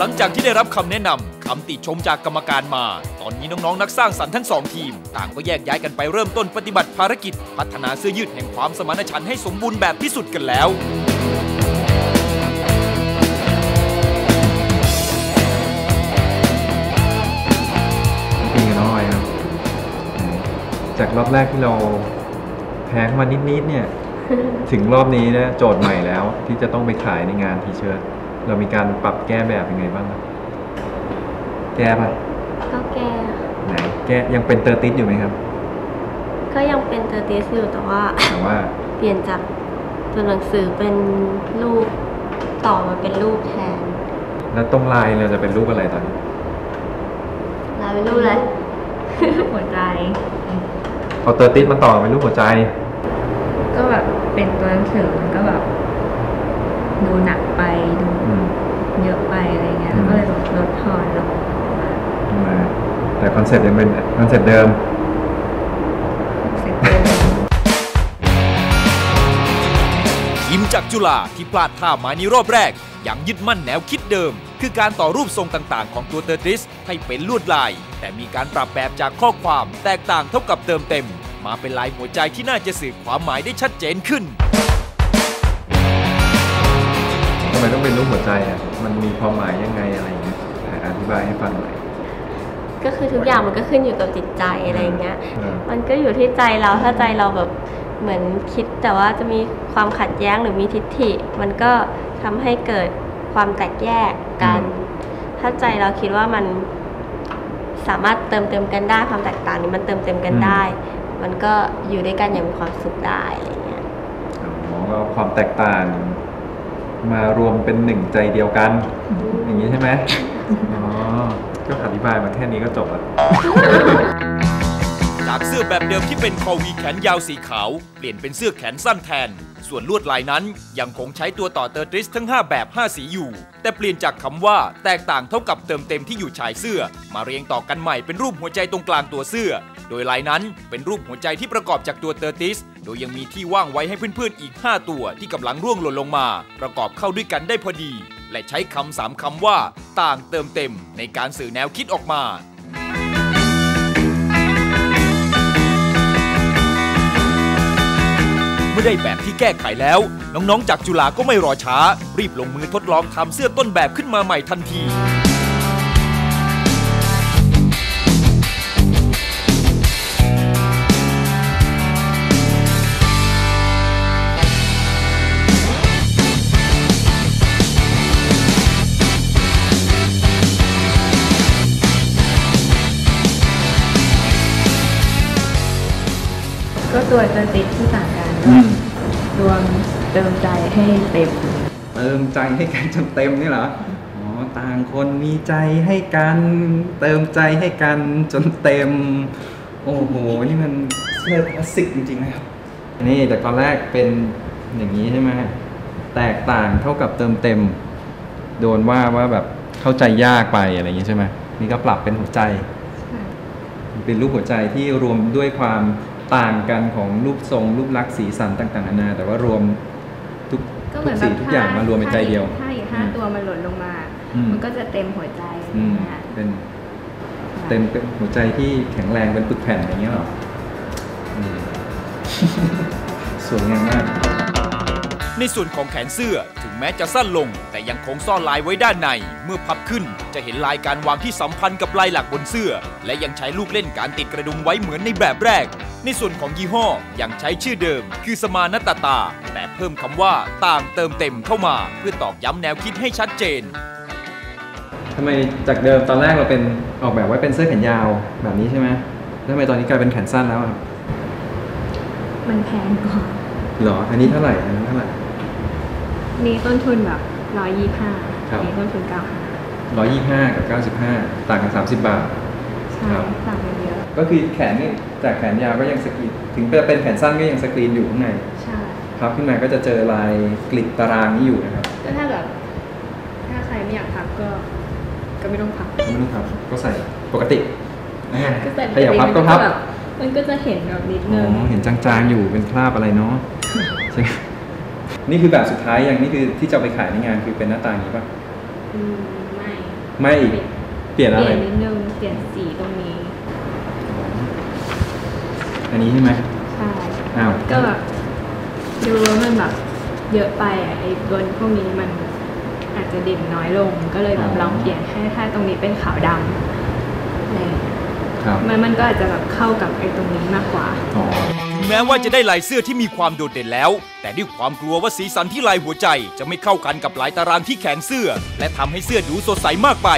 หลังจากที่ได้รับคำแนะนำคำติชมจากกรรมการมา ตอนนี้น้องๆนักสร้างสรรค์ทั้งสองทีม ต่างก็แยกย้ายกันไปเริ่มต้นปฏิบัติภารกิจ พัฒนาเสื้อยืดแห่งความสมานฉันท์ให้สมบูรณ์แบบที่สุดกันแล้วปีกับน้องออยครับ จากรอบแรกที่เราแพ้เข้ามานิดๆเนี่ย ถึงรอบนี้นะโจทย์ใหม่แล้วที่จะต้องไปขายในงานทีเชิร์ต เรามีการปรับแก้แบบยังไงบ้างครับ แก้ปะก็แก้ไหนแก้ยังเป็น Tetris อยู่ไหมครับ ก็ยังเป็น Tetris อยู่แต่ว่า แต่ว่าเปลี่ยนจากตัวหนังสือเป็นรูปต่อมาเป็นรูปแทนแล้วตรงลายเราจะเป็นรูปอะไรตอนนี้ ลายเป็นรูปอะไรหัวใจ เอา Tetris มาต่อเป็นรูปหัวใจ ก็แบบเป็นตัวหนังสือมันก็แบบ ดูหนักไป ดูอืมเยอะไปอะไรเงี้ยอืมก็เลยแบบลดทอนลงมามาแต่ concept ยังเป็น concept เดิมเสร็จเลยทีมจากจุฬาที่พลาดท่ามาในรอบแรก ยังยึดมั่นแนวคิดเดิม คือการต่อรูปทรงต่างๆ ของตัว Tetris ให้เป็นลวดลาย แต่มีการปรับแบบจากข้อความแตกต่างเท่ากับเติมเต็ม มาเป็นลายหัวใจที่น่าจะสื่อความหมายได้ชัดเจนขึ้นำไมต้องเป็นรูปหัวใจอะ มันมีความหมายยังไงอะไรอย่างเงี้ยอธิบายให้ฟังหน่อย ก็คือทุกอย่างมันก็ขึ้นอยู่กับจิตใจอะไรอย่างเงี้ยเออมันก็อยู่ที่ใจเราถ้าใจเราแบบเหมือนคิดแต่ว่าจะมีความขัดแย้งหรือมีทิฏฐิ มันก็ทำให้เกิดความแตกแยกกัน ถ้าใจเราคิดว่ามันสามารถเติมเต็มกันได้ความแตกต่างนี้มันเติมเต็มกันได้ มันก็อยู่ด้วยกันอย่างมีความสุขได้อะไรเงี้ย อ๋อก็ความแตกต่าง มารวมเป็นหนึ่งใจเดียวกัน อย่างนี้ใช่ไหมอ๋อก็อธิบายมาแค่นี้ก็จบละจากเสื้อแบบเดิมที่เป็นคอวีแขนยาวสีขาว เปลี่ยนเป็นเสื้อแขนสั้นแทน ส่วนลวดลายนั้นยังคงใช้ตัวต่อเตอร์ตริสทั้ง 5 แบบ 5 สีอยู่ แต่เปลี่ยนจากคำว่าแตกต่างเท่ากับเติมเต็มที่อยู่ชายเสื้อ มาเรียงต่อกันใหม่เป็นรูปหัวใจตรงกลางตัวเสื้อ โดยลายนั้นเป็นรูปหัวใจที่ประกอบจากตัวเตอร์ติส โดยยังมีที่ว่างไว้ให้เพื่อนๆอีก 5 ตัวที่กำลังร่วงหล่นลงมา ประกอบเข้าด้วยกันได้พอดี และใช้คำสามคำว่า ต่างเติมเต็ม ในการสื่อแนวคิดออกมา มื่อได้แบบที่แก้ไขแล้ว น้องๆ จากจุฬาก็ไม่รอช้า รีบลงมือทดลองทำเสื้อต้นแบบขึ้นมาใหม่ทันทีก็ตัวจะติดที่ต่าม รวมเติมใจให้เต็ม เติมใจให้กันจนเต็มนี่เหรออ๋อต่างคนมีใจให้กัน เติมใจให้กันจนเต็ม โอ้โห นี่มันเสื้อคลาสสิกจริงๆนะครับ นี่แต่ตอนแรกเป็นอย่างนี้ใช่ไหมแตกต่างเท่ากับเติมเต็ม โดนว่าว่าแบบเข้าใจยากไปอะไรอย่างนี้ใช่ไหมนี่ก็ปรับเป็นหัวใจ เป็นรูปหัวใจที่รวมด้วยความ ต่างกันของรูปทรง รูปลักษณ์สีสันต่างๆนานาแต่ว่ารวมทุกก็เหมืทุอกนสีแบบทุกอย่างมารวมเป็นใจเดียว ถ้าอีกห้าตัวมันหล่นลงมา อืม มันก็จะเต็มหัวใจอืมนะคะเป็นเต็มเป็นหัวใจที่แข็งแรงเป็นปึกแผ่นอย่างเงี้ยเหรออืม สวยงามมาก ในส่วนของแขนเสื้อถึงแม้จะสั้นลง แต่ยังคงซ่อนลายไว้ด้านใน เมื่อพับขึ้นจะเห็นลายการวางที่สัมพันธ์กับลายหลักบนเสื้อ และยังใช้ลูกเล่นการติดกระดุมไว้เหมือนในแบบแรก ในส่วนของยี่ห้อยังใช้ชื่อเดิม คือสมานตตา แต่เพิ่มคำว่าต่างเติมเต็มเข้ามา เพื่อตอกย้ำแนวคิดให้ชัดเจนทำไมจากเดิมตอนแรกเราเป็นออกแบบไว้เป็นเสื้อแขนยาวแบบนี้ใช่ไหมแล้วทำไมตอนนี้กลายเป็นแขนสั้นแล้วอะครับมันแพงกว่าเหรอ อันนี้เท่าไหร่อันนั้นเท่าไหร่นี่ต้นทุนแบบร้อยยี่ห้าครับนี่ต้นทุนเก้าห้าร้อยยี่ห้ากับเก้าสิบห้าต่างกันสามสิบบาทใช่ครับต่างกันเยอะ ก็คือแขนนี่จากแขนยาวก็ยังสกรีนถึงจะเป็นแขนสั้นก็ยังสกรีนอยู่ข้างในใช่พับขึ้นมาก็จะเจอลายกลิดตารางนี้อยู่นะครับก็ถ้าแบบถ้าใครไม่อยากพับก็ ก็ไม่ต้องพับไม่ต้องพับก็ใส่ปกติอ่าก็ใส่ถ้าอยากพับก็พับแบบมันก็จะเห็นแบบนิดอ๋นึงอเห็นจางๆอยู่เป็นคราบอะไรเนาะใช่ไหมนี่คือแบบสุดท้ายอย่างนี่คือที่จะเอาไปขายในงานคือเป็นหน้าตาอย่างนี้ป่ะอืมไม่ไม่อีกเปลี่ยนเปอะไรลี่ยนนิดนึงเปลี่ยนสีตรงนี้ อันนี้ใช่ไหมใช่อ้าวก็แบบดูว่ามันแบบเยอะไปอะไอ้ตัวพวกนี้มันอาจจะเด่นน้อยลง ก็เลยแบบลองเปลี่ยนให้ถ้าตรงนี้เป็นขาวดำเนี่ยครับมันมันก็อาจจะแบบเข้ากับไอ้ตรงนี้มากกว่าอ๋อถึงแม้ว่าจะได้ลายเสื้อที่มีความโดดเด่นแล้ว แต่ด้วยความกลัวว่าสีสันที่ลายหัวใจ จะไม่เข้ากันกับลายตารางที่แขนเสื้อ และทำให้เสื้อดูสดใสมากไป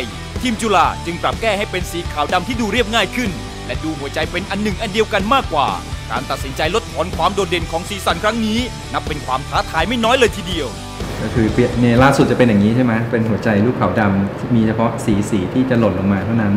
ทีมจุฬาจึงปรับแก้ให้เป็นสีขาวดำที่ดูเรียบง่ายขึ้น และดูหัวใจเป็นอันหนึ่งอันเดียวกันมากกว่า การตัดสินใจลดทอนความโดดเด่นของสีสันครั้งนี้ นับเป็นความท้าทายไม่น้อยเลยทีเดียว ก็คือเปลี่ยนเนี่ยล่าสุดจะเป็นอย่างนี้ใช่ไหมเป็นหัวใจรูปขาวดำมีเฉพาะสีสีที่จะหล่นลงมาเท่านั้น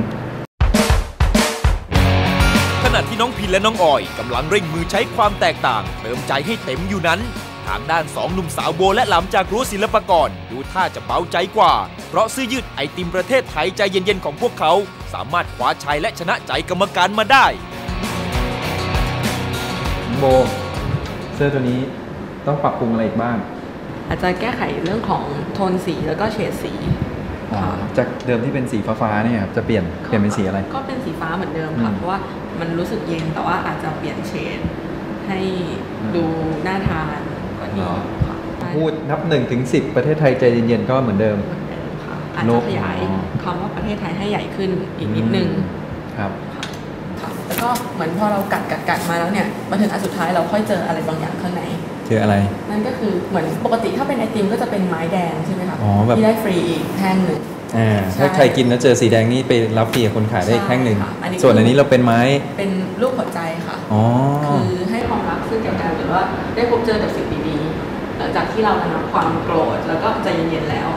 ขณะที่น้องพินและน้องออยกำลังเร่งมือใช้ความแตกต่างเติมใจให้เต็มอยู่นั้น ทางด้านสองหนุ่มสาวโบและหลำจากรั้วศิลปากรดูท่าจะเบาใจกว่า เพราะเสื้อยืดไอติมประเทศไทยใจเย็นๆของพวกเขา สามารถคว้าชัยและชนะใจกรรมการมาได้ โบเสื้อตัวนี้ต้องปรับปรุงอะไรอีกบ้าง อาจจะแก้ไขเรื่องของโทนสีแล้วก็เฉดสีอ๋อค่ะจากเดิมที่เป็นสีฟ้าๆเนี่ยครับจะเปลี่ยนเปลี่ยนเป็นสีอะไร ก็เป็นสีฟ้าเหมือนเดิมอืค่ะมเพราะว่ามันรู้สึกเย็นแต่ว่าอาจจะเปลี่ยนเฉดให้อืมดูน่าทานกว่านี้อ๋อค่ะใช่พูดนับหนึ่งถึงสิบประเทศไทยใจเย็นๆก็เหมือนเดิม เหมือนเดิมค่ะ อาจโลจะกขยายอ๋อคำว่าประเทศไทยให้ใหญ่ขึ้นอีกนิดนึงครับค่ะค่ะแล้วก็เหมือนพอเรากัดกัดกัดมาแล้วเนี่ยมาถึงอันสุดท้ายเราค่อยเจออะไรบางอย่างข้างในเจออะไร นั่นก็คือเหมือนปกติถ้าเป็นไอติมก็จะเป็นไม้แดงใช่ไหมคะอ๋อแบบที่ได้ฟรีอีกแท่งหนึ่งอ่าใช่ถ้าใครกินแล้วเจอสีแดงนี่ไปรับฟรีกับคนขายได้อีกใช่แท่งหนึ่งค่ะอันนี้ส่วนอันนี้เราเป็นไม้เป็นรูปหัวใจค่ะอ๋อคือให้ความรักซึ่งกันและกันหรือว่าได้พบเจอแต่สิ่งดีๆหลังจากที่เราระงับความโกรธแล้วก็ใจเย็นๆแล้ว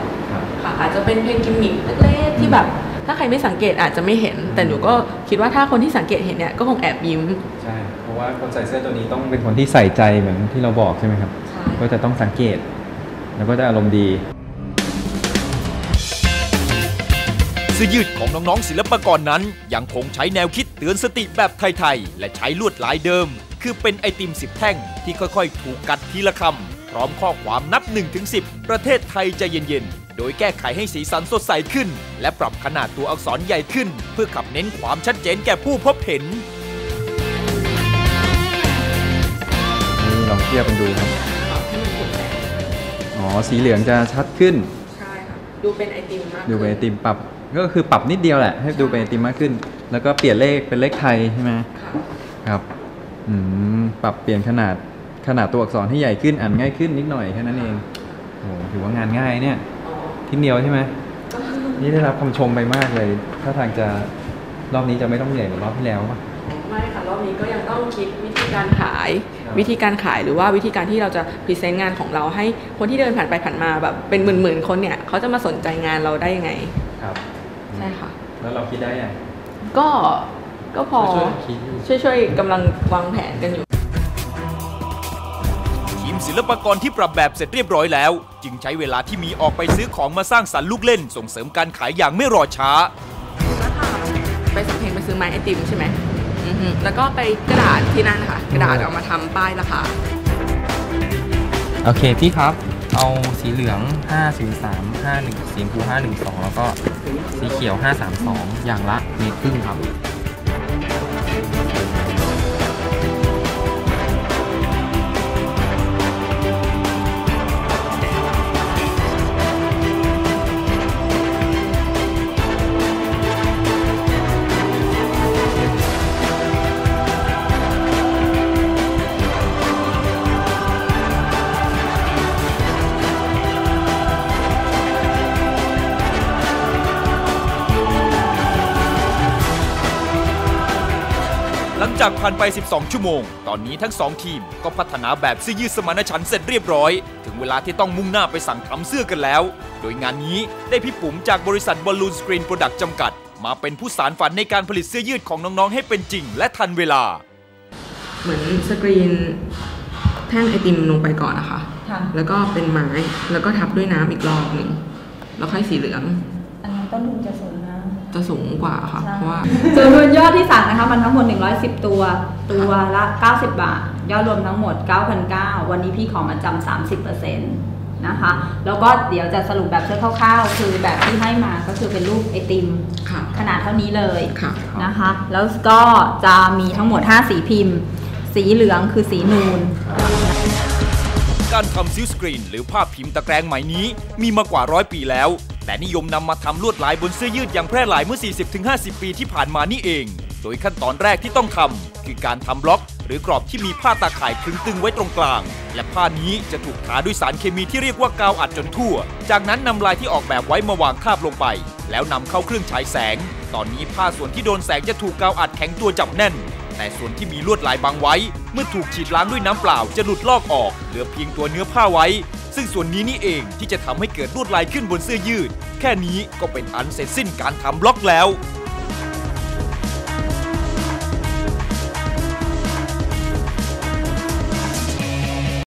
ครับค่ะอาจจะเป็นเพลงกิมมิคเล็กๆที่แบบ ถ้าใครไม่สังเกตอาจจะไม่เห็น แต่หนูก็คิดว่าถ้าคนที่สังเกตเห็นเนี่ยก็คงแอบยิ้มใช่เพราะว่าคนใส่เสื้อตัวนี้ต้องเป็นคนที่ใส่ใจเหมือนที่เราบอกใช่ไหมครับใช่ก็จะต้องสังเกต แล้วก็จะอารมณ์ดีเสื้อยืดของน้องๆศิลปากรนั้น ยังคงใช้แนวคิดเตือนสติแบบไทยๆ และใช้ลวดลายเดิม คือเป็นไอติมสิบแท่งที่ค่อยๆ ถูกกัดทีละคำ พร้อมข้อความนับ 1-10 ประเทศไทยใจเย็นๆ โดยแก้ไขให้สีสันสดใสขึ้น และปรับขนาดตัวอักษรใหญ่ขึ้น เพื่อขับเน้นความชัดเจนแก่ผู้พบเห็นนี่ลองเทียบกันดูครับปรับให้มันถูกแสงอ๋อสีเหลืองจะชัดขึ้น ใช่ค่ะ ดูเป็นไอติมมากดูเป็นไอขึ้นติมปรับก็คือปรับนิดเดียวแหละ ให้ดูเป็นไอติมมากขึ้น แล้วก็เปลี่ยนเลขเป็นเลขไทยใช่ไหมค่ะครับอืมปรับเปลี่ยนขนาดขนาดตัวอักษรให้ใหญ่ขึ้นอ่านง่ายขึ้นนิดหน่อยแค่นั้นเองโอ้โหถือว่างานง่ายเนี่ย อ๋อทีเดียวใช่ไหมก็นี่ได้รับคำชมไปมากเลย ถ้าทางจะรอบนี้จะไม่ต้องเหนื่อยเหมือนรอบที่แล้วป่ะไม่ค่ะ รอบนี้ก็ยังต้องคิดวิธีการขายครับวิธีการขายหรือว่าวิธีการที่เราจะพรีเซนต์งานของเราให้คนที่เดินผ่านไปผ่านมาแบบเป็นหมื่นๆคนเนี่ยเขาจะมาสนใจงานเราได้ยังไง ครับ ใช่ค่ะ แล้วเราคิดได้ยังก็ก็พอช่วยๆคิดอยู่ช่วยๆกำลังวางแผนกันอยู่ทีมศิ ลปากรที่ปรับแบบเสร็จเรียบร้อยแล้ว จึงใช้เวลาที่มีออกไปซื้อของมาสร้างสรรค์ลูกเล่น ส่งเสริมการขายอย่างไม่รอช้า ไปสำเพ็งไปซื้อไม้ไอติมใช่ไหมอือฮึแล้วก็ไปกระดาษที่นั่นค่ะ กระดาษเอามาทำป้ายราคา โอเคพี่ครับ เอาสีเหลือง 503 51สีชมพู512 แล้วก็สีเขียว 532 อย่างละเมตรครึ่งครับ จากผ่านไป 12 ชั่วโมง ตอนนี้ทั้ง 2 ทีมก็พัฒนาแบบเสื้อยืดสมานฉันท์เสร็จเรียบร้อย ถึงเวลาที่ต้องมุ่งหน้าไปสั่งทำเสื้อกันแล้ว โดยงานนี้ได้พี่ปุ๋มจากบริษัท Balloon Screen Product จำกัด มาเป็นผู้สานฝันในการผลิตเสื้อยืดของน้อง ๆ ให้เป็นจริง และทันเวลา เหมือนสกรีนแท่งไอติมลงไปก่อนนะคะค่ะแล้วก็เป็นไม้ แล้วก็ทับด้วยน้ำอีกรอบหนึ่ง แล้วค่อยสีเหลือง อันนั้นต้นทุนจะสูงนะ จะสูงกว่าค่ะใช่เพราะว่าจำนวนยอดที่สั่งนะคะมันทั้งหมด 110 ตัว ตัวละ 90 บาท ยอดรวมทั้งหมด 9,900 วันนี้พี่ขอมาจำ30%นะคะ แล้วก็เดี๋ยวจะสรุปแบบเสื้อคร่าวๆ คือแบบที่ให้มาก็คือเป็นรูปไอติมค่ะขนาดเท่านี้เลยค่ะนะคะ แล้วก็จะมีทั้งหมด 5 สีพิมพ์ สีเหลืองคือสีนูนการทำซิลสกรีนหรือภาพพิมพ์ตะแกรงใหม่นี้มีมากว่าร้อยปีแล้ว แต่นิยมนำมาทำลวดลายบนเสื้อยืดอย่างแพร่หลายเมื่อ 40-50 ปีที่ผ่านมานี่เอง โดยขั้นตอนแรกที่ต้องทำคือการทำบล็อก หรือกรอบที่มีผ้าตาข่ายคลึงตึงไว้ตรงกลาง และผ้านี้จะถูกทาด้วยสารเคมีที่เรียกว่ากาวอัดจนทั่ว จากนั้นนำลายที่ออกแบบไว้มาวางทาบลงไป แล้วนำเข้าเครื่องฉายแสง ตอนนี้ผ้าส่วนที่โดนแสงจะถูกกาวอัดแข็งตัวจับแน่น แต่ส่วนที่มีลวดลายบังไว้ เมื่อถูกฉีดล้างด้วยน้ำเปล่าจะหลุดลอกออก เหลือเพียงตัวเนื้อผ้าไว้ ซึ่งส่วนนี้นี่เองที่จะทำให้เกิดลวดลายขึ้นบนเสื้อยืด แค่นี้ก็เป็นอันเสร็จสิ้นการทำบล็อกแล้ว